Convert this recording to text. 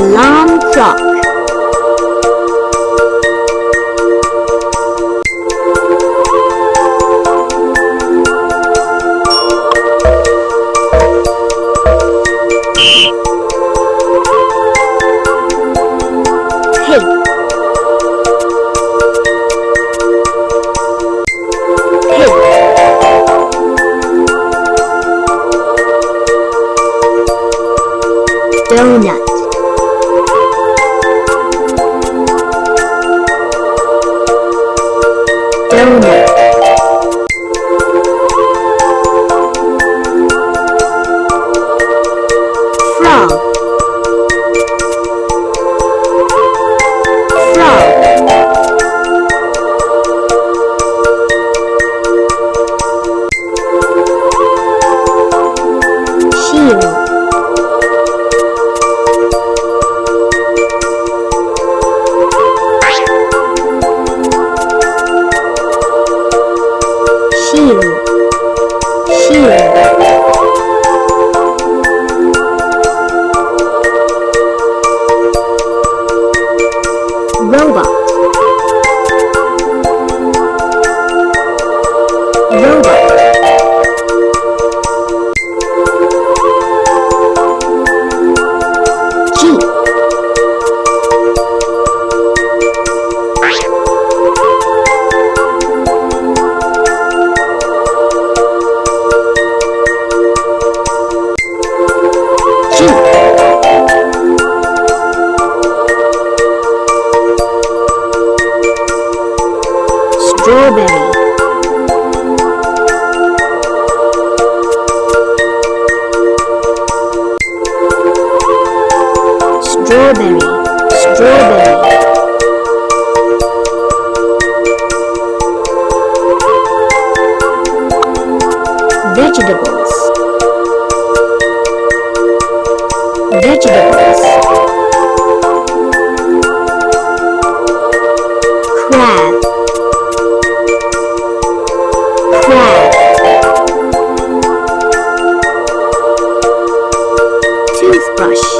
alarm clock. Hey. Hey. Donut. Hallelujah. Frog. Frog. robot. Strawberry. Strawberry. Vegetables. Vegetables. Crab. Crab. Toothbrush